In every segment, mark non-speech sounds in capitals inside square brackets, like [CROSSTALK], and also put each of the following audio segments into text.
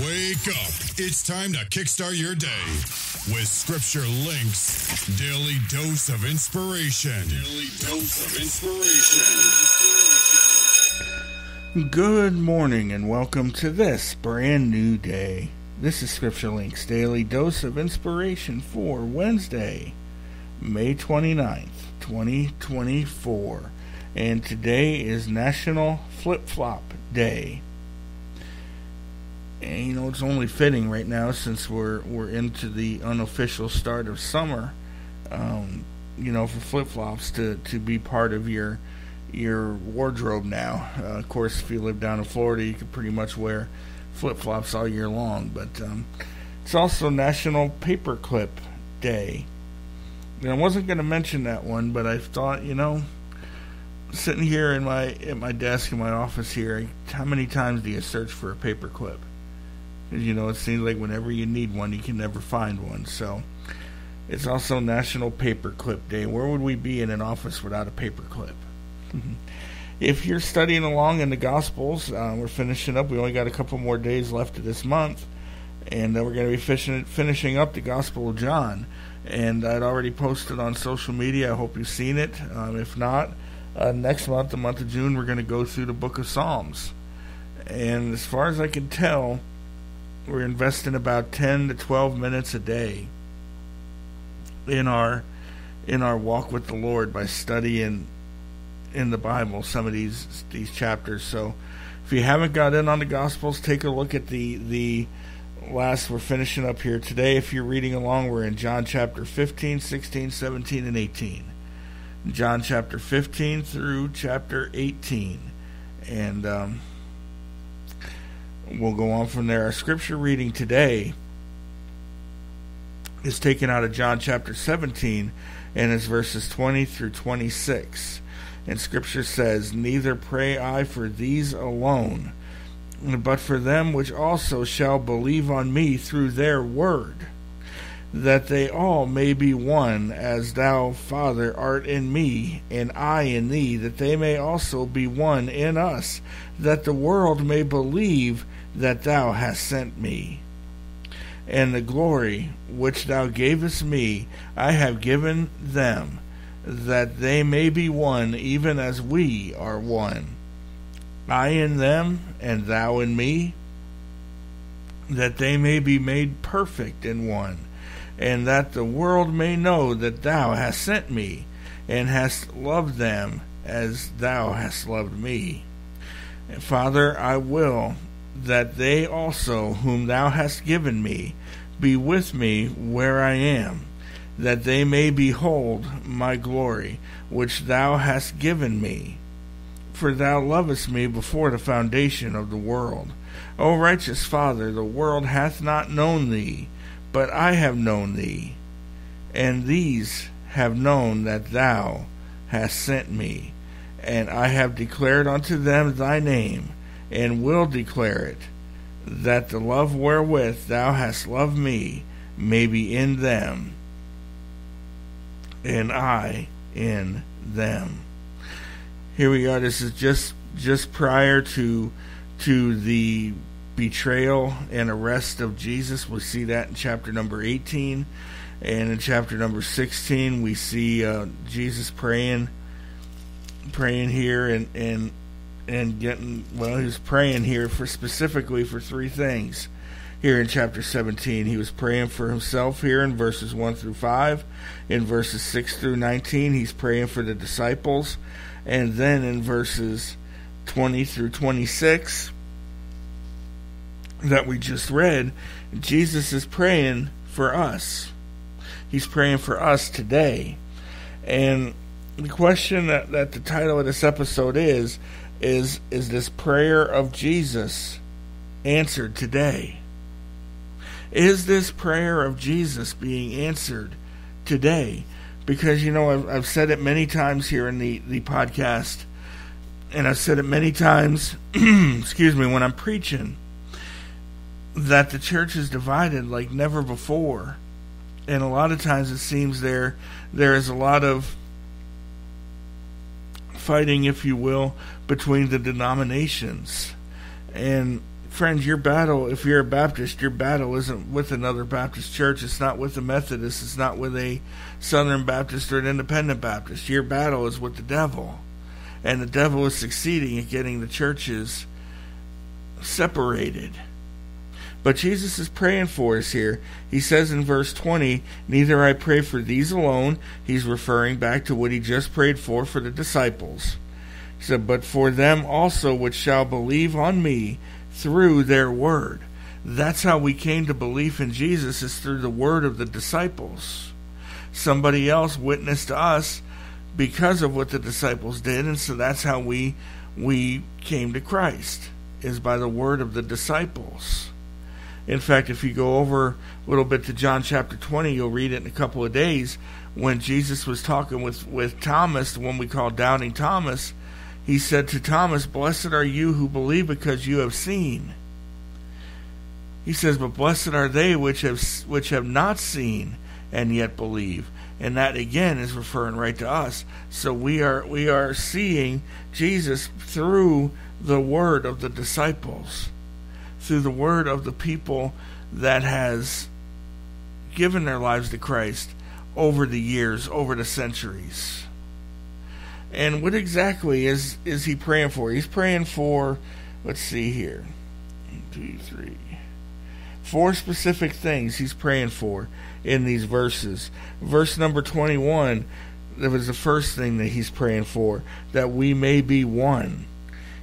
Wake up. It's time to kickstart your day with Scripture Links Daily Dose of Inspiration. Daily Dose of Inspiration. Good morning and welcome to this brand new day. This is Scripture Links Daily Dose of Inspiration for Wednesday, May 29th, 2024. And today is National Flip Flop Day and you know it's only fitting right now since we're we're into the unofficial start of summer. Um, you know, for flip flops to to be part of your your wardrobe now. Uh, of course, if you live down in Florida, you can pretty much wear flip flops all year long. But um, it's also National Paperclip Day. And I wasn't going to mention that one, but I thought, you know, sitting here in my at my desk in my office here, how many times do you search for a paperclip? You know, it seems like whenever you need one, you can never find one. So it's also National Paperclip Day. Where would we be in an office without a paperclip? if you're studying along in the Gospels, uh, we're finishing up. We only got a couple more days left of this month, and uh, we're going to be fishing, finishing up the Gospel of John. And I'd already posted on social media. I hope you've seen it. Um, if not, uh, next month, the month of June, we're going to go through the Book of Psalms. And as far as I can tell, we're investing about 10 to 12 minutes a day in our in our walk with the Lord by studying in the Bible some of these these chapters. So if you haven't got in on the Gospels, take a look at the the last we're finishing up here today. If you're reading along, we're in John chapter 15, 16, 17, and 18. John chapter 15 through chapter 18. And um, we'll go on from there. Our scripture reading today is taken out of John chapter 17 and it's verses 20 through 26. And scripture says, Neither pray I for these alone, but for them which also shall believe on me through their word, that they all may be one, as thou, Father, art in me, and I in thee, that they may also be one in us, that the world may believe that thou hast sent me. And the glory which thou gavest me, I have given them, that they may be one, even as we are one. I in them, and thou in me, that they may be made perfect in one, and that the world may know that thou hast sent me, and hast loved them as thou hast loved me. Father, I will that they also, whom thou hast given me, be with me where I am, that they may behold my glory, which thou hast given me. For thou lovest me before the foundation of the world. O righteous Father, the world hath not known thee, but I have known thee, and these have known that thou hast sent me, and I have declared unto them thy name and will declare it, that the love wherewith thou hast loved me may be in them, and I in them. Here we are. This is just just prior to to the betrayal and arrest of Jesus. We see that in chapter number 18. And in chapter number 16, we see uh, Jesus praying, praying here, and, and and getting well he was praying here for specifically for three things. Here in chapter 17 he was praying for himself here in verses 1 through 5 in verses 6 through 19 he's praying for the disciples. And then in verses 20 through 26 that we just read jesus is praying for us. He's praying for us today. And the question that, that the title of this episode is is is this prayer of Jesus answered today? Is this prayer of Jesus being answered today? Because you know I've, I've said it many times here in the the podcast, and I've said it many times. [CLEARS THROAT] excuse me when I'm preaching that the church is divided like never before, and a lot of times it seems there there is a lot of fighting, if you will, between the denominations. And friends, your battle, if you're a Baptist, your battle isn't with another Baptist church. It's not with a Methodist. It's not with a Southern Baptist or an Independent Baptist. Your battle is with the devil. And the devil is succeeding at getting the churches separated. But Jesus is praying for us here. He says in verse 20, Neither I pray for these alone. He's referring back to what he just prayed for for the disciples. He said, But for them also which shall believe on me through their word. That's how we came to belief in Jesus, is through the word of the disciples. Somebody else witnessed us because of what the disciples did, and so that's how we we came to Christ, is by the word of the disciples. In fact, if you go over a little bit to John chapter 20, you'll read it in a couple of days. When Jesus was talking with, with Thomas, the one we call Doubting Thomas, he said to Thomas, Blessed are you who believe because you have seen. He says, But blessed are they which have, which have not seen and yet believe. And that again is referring right to us. So we are we are seeing Jesus through the word of the disciples through the word of the people that has given their lives to Christ over the years, over the centuries. And what exactly is is he praying for? He's praying for let's see here. One, two, three. Four specific things he's praying for in these verses. Verse number 21, that was the first thing that he's praying for, that we may be one.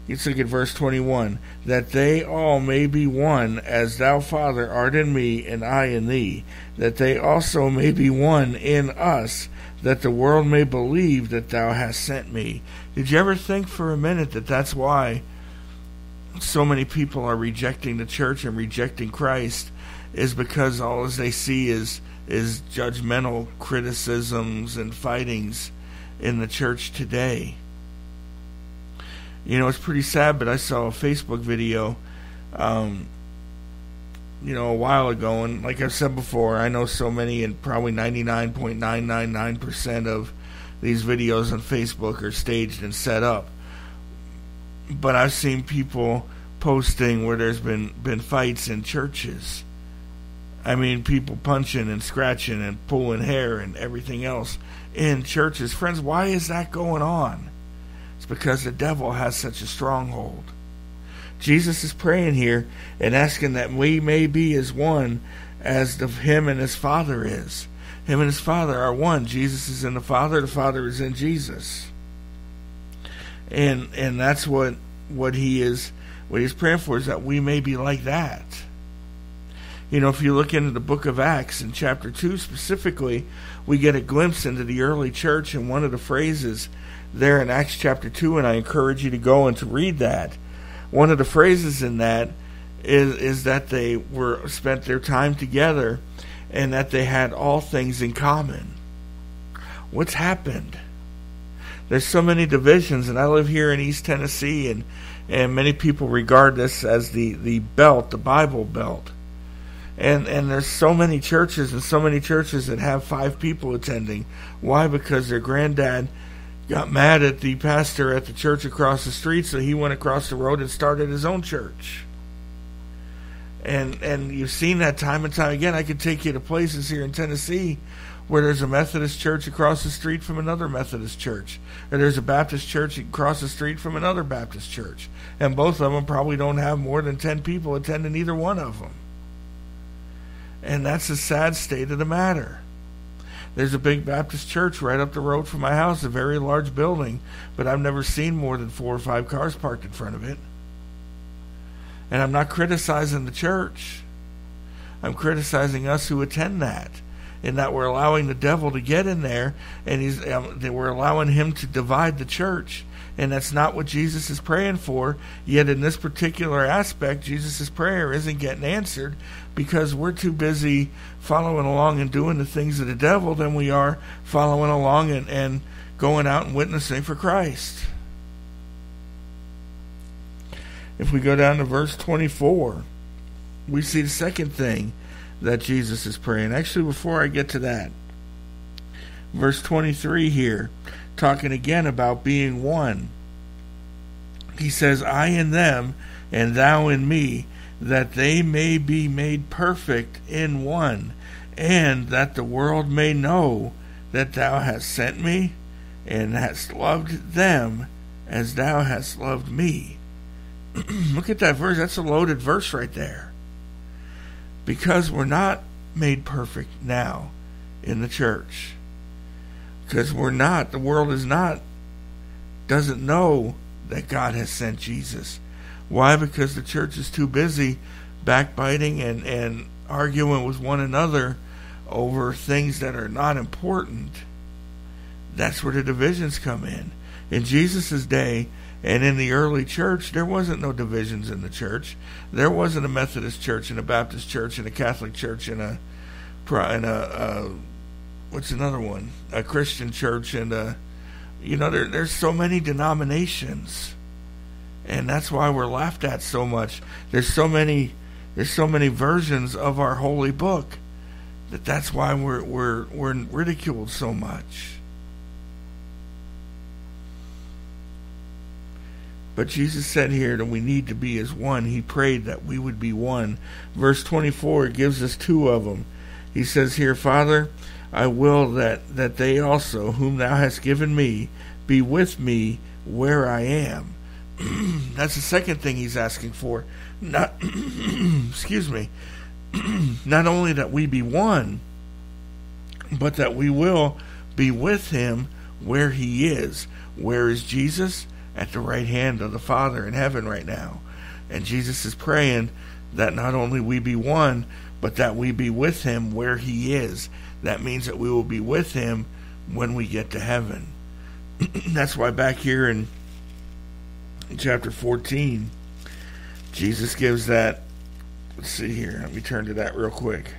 Let's look at verse 21. That they all may be one, as thou, Father, art in me, and I in thee, that they also may be one in us, that the world may believe that thou hast sent me. Did you ever think for a minute that that's why so many people are rejecting the church and rejecting Christ? Is because all as they see is is judgmental criticisms and fightings in the church today. You know, it's pretty sad, but I saw a Facebook video, um, you know, a while ago, and like I've said before, I know so many, and probably 99.999% of these videos on Facebook are staged and set up. But I've seen people posting where there's been, been fights in churches. I mean, people punching and scratching and pulling hair and everything else in churches. Friends, why is that going on? Because the devil has such a stronghold. Jesus is praying here and asking that we may be as one as the, him and his Father is. Him and his Father are one. Jesus is in the Father, the Father is in Jesus. And and that's what what he is what he's praying for is that we may be like that. You know, if you look into the book of Acts in chapter 2 specifically, we get a glimpse into the early church, and one of the phrases there in Acts chapter 2, and I encourage you to go and to read that. One of the phrases in that is, is that they were spent their time together and that they had all things in common. What's happened? There's so many divisions, and I live here in East Tennessee, and, and many people regard this as the, the belt, the Bible belt. And and there's so many churches and so many churches that have five people attending. Why? Because their granddad got mad at the pastor at the church across the street, so he went across the road and started his own church. And and you've seen that time and time again. I could take you to places here in Tennessee where there's a Methodist church across the street from another Methodist church, or there's a Baptist church across the street from another Baptist church, and both of them probably don't have more than ten people attending either one of them. And that's a sad state of the matter. There's a big Baptist church right up the road from my house, a very large building, but I've never seen more than four or five cars parked in front of it. And I'm not criticizing the church. I'm criticizing us who attend that, in that we're allowing the devil to get in there, and he's um, we're allowing him to divide the church, and that's not what Jesus is praying for. Yet in this particular aspect, Jesus' prayer isn't getting answered because we're too busy following along and doing the things of the devil than we are following along and, and going out and witnessing for Christ. If we go down to verse 24, we see the second thing that Jesus is praying. Actually, before I get to that, verse 23 here, talking again about being one. He says, I in them, and thou in me, that they may be made perfect in one, and that the world may know that thou hast sent me, and hast loved them as thou hast loved me. [CLEARS THROAT] Look at that verse. That's a loaded verse right there. Because we're not made perfect now in the church. Because we're not, the world is not, doesn't know that God has sent Jesus. Why? Because the church is too busy backbiting and, and arguing with one another over things that are not important. That's where the divisions come in. In Jesus' day and in the early church, there wasn't no divisions in the church. There wasn't a Methodist church and a Baptist church and a Catholic church and a and a, a what's another one? A Christian church and a you know there there's so many denominations and that's why we're laughed at so much. There's so many there's so many versions of our holy book that that's why we're we're we're ridiculed so much. But Jesus said here that we need to be as one. He prayed that we would be one. Verse 24 gives us two of them. He says here, Father, I will that, that they also, whom thou hast given me, be with me where I am, [CLEARS THROAT] That's the second thing he's asking for. Not, [CLEARS THROAT] excuse me, [CLEARS THROAT] not only that we be one, but that we will be with him where he is. Where is Jesus? At the right hand of the Father in heaven right now. And Jesus is praying that not only we be one, but that we be with him where he is. That means that we will be with him when we get to heaven. [CLEARS THROAT] That's why back here in chapter 14, Jesus gives that. Let's see here. Let me turn to that real quick.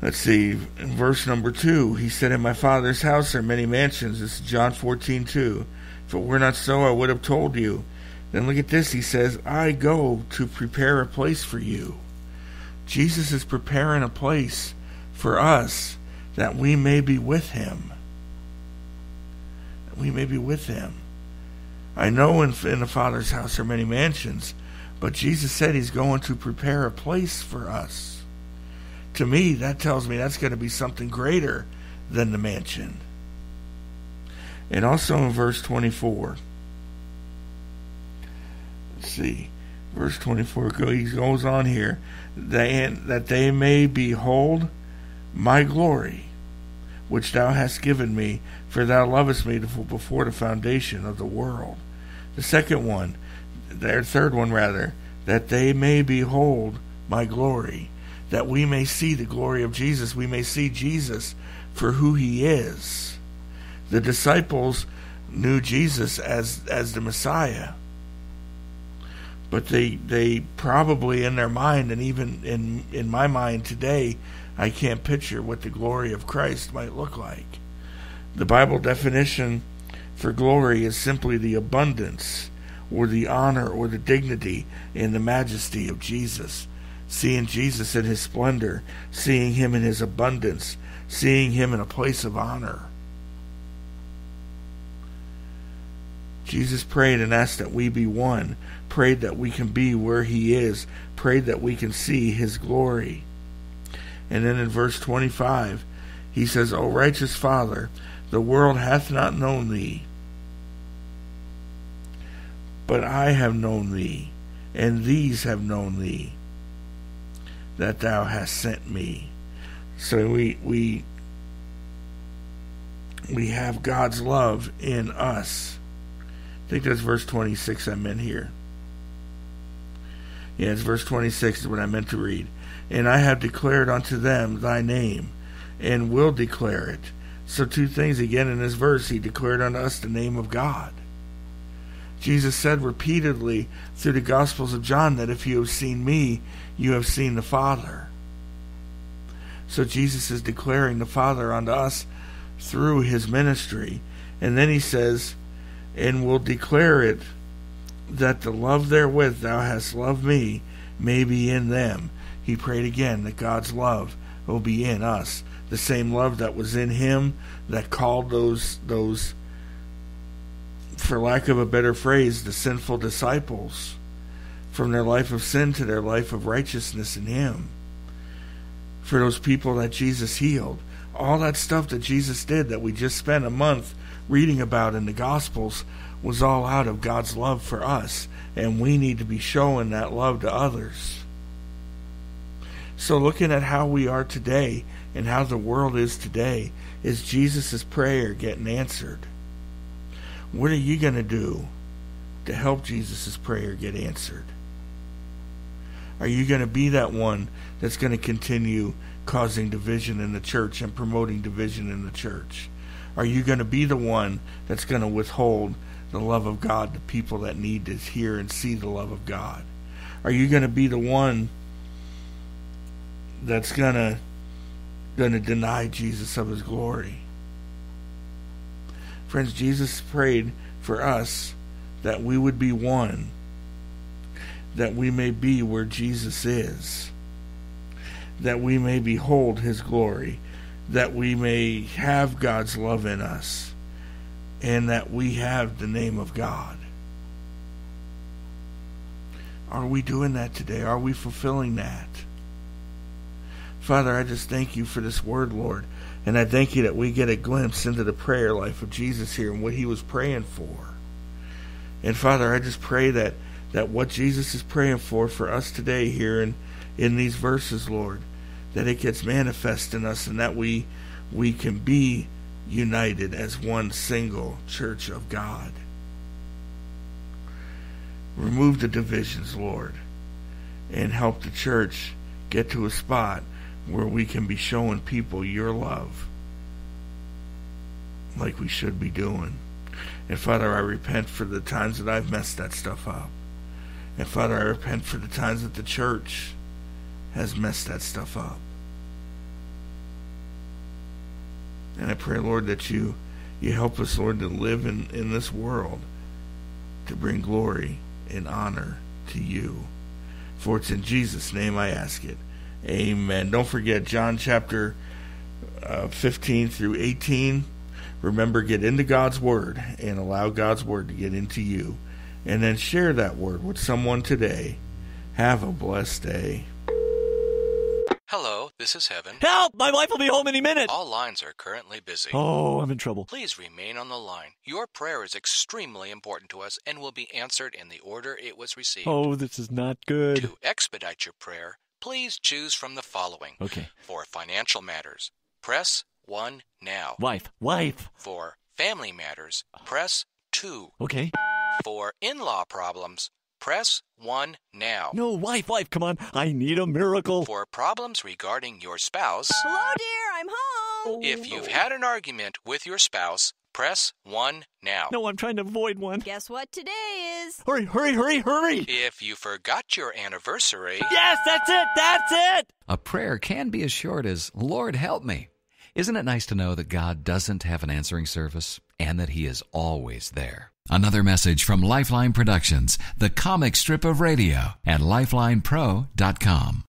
Let's see. In verse number 2, he said, In my Father's house are many mansions. This is John 14, 2. If it were not so, I would have told you. Then look at this. He says, I go to prepare a place for you. Jesus is preparing a place for us that we may be with him we may be with him. I know in, in the Father's house are many mansions, but Jesus said he's going to prepare a place for us. To me, that tells me that's going to be something greater than the mansion. And also in verse 24. Let's see. Verse 24, he goes on here. That they may behold my glory which thou hast given me, for thou lovest me before the foundation of the world. The second one, their third one rather, that they may behold my glory, that we may see the glory of Jesus, we may see Jesus for who he is. The disciples knew Jesus as as the Messiah. But they they probably in their mind and even in in my mind today I can't picture what the glory of Christ might look like. The Bible definition for glory is simply the abundance or the honor or the dignity and the majesty of Jesus. Seeing Jesus in his splendor, seeing him in his abundance, seeing him in a place of honor. Jesus prayed and asked that we be one, prayed that we can be where he is, prayed that we can see his glory. And then in verse 25, he says, O righteous Father, the world hath not known thee, but I have known thee, and these have known thee, that thou hast sent me. So we we we have God's love in us. I think that's verse 26 I meant here. Yeah, it's verse 26 is what I meant to read and I have declared unto them thy name, and will declare it. So, two things again in this verse, he declared unto us the name of God. Jesus said repeatedly through the Gospels of John that if you have seen me, you have seen the Father. So, Jesus is declaring the Father unto us through his ministry. And then he says, and will declare it that the love therewith thou hast loved me may be in them. He prayed again that God's love will be in us, the same love that was in him that called those those for lack of a better phrase, the sinful disciples from their life of sin to their life of righteousness in Him. For those people that Jesus healed, all that stuff that Jesus did that we just spent a month reading about in the Gospels was all out of God's love for us, and we need to be showing that love to others. So, looking at how we are today and how the world is today, is Jesus' prayer getting answered? What are you going to do to help Jesus' prayer get answered? Are you going to be that one that's going to continue causing division in the church and promoting division in the church? Are you going to be the one that's going to withhold the love of God to people that need to hear and see the love of God? Are you going to be the one that's going to going to deny Jesus of his glory? Friends, Jesus prayed for us that we would be one, that we may be where Jesus is, that we may behold his glory, that we may have God's love in us, and that we have the name of God. Are we doing that today? Are we fulfilling that? Father, I just thank you for this word, Lord. And I thank you that we get a glimpse into the prayer life of Jesus here and what he was praying for. And Father, I just pray that, that what Jesus is praying for for us today here in, in these verses, Lord, that it gets manifest in us and that we we can be united as one single church of God. Remove the divisions, Lord, and help the church get to a spot where we can be showing people your love like we should be doing. And Father, I repent for the times that I've messed that stuff up. And Father, I repent for the times that the church has messed that stuff up. And I pray, Lord, that you you help us, Lord, to live in, in this world to bring glory and honor to you. For it's in Jesus' name I ask it. Amen. Don't forget John chapter uh, 15 through 18. Remember, get into God's Word and allow God's Word to get into you. And then share that Word with someone today. Have a blessed day. Hello, this is Heaven. Help! My wife will be home any minute. All lines are currently busy. Oh, I'm in trouble. Please remain on the line. Your prayer is extremely important to us and will be answered in the order it was received. Oh, this is not good. To expedite your prayer, please choose from the following. Okay. For financial matters, press 1 now. Wife, wife. For family matters, press 2. Okay. For in law problems, press 1 now. No, wife, wife, come on. I need a miracle. For problems regarding your spouse, Hello, dear. I'm home. Oh, if you've had an argument with your spouse, press 1 now. No, I'm trying to avoid one. Guess what today is? Hurry, hurry, hurry, hurry. If you forgot your anniversary, Yes, that's it. That's it. A prayer can be as short as, Lord, help me. Isn't it nice to know that God doesn't have an answering service and that He is always there? Another message from Lifeline Productions, the comic strip of radio at lifelinepro.com.